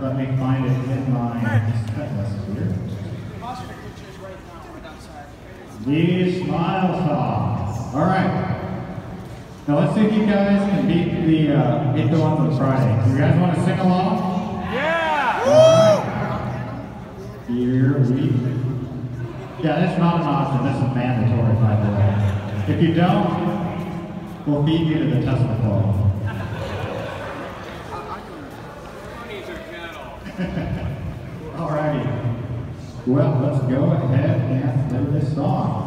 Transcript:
Let me find it in my set list here. The Smile Song. All right. Now let's see if you guys can beat the uh, beat the one from Friday. You guys want to sing along? Yeah! Right. Here we. Yeah, that's not an option. This is mandatory, by the way. If you don't, we'll beat you to the Tesla Fall. Alrighty. Well, let's go ahead and play this song.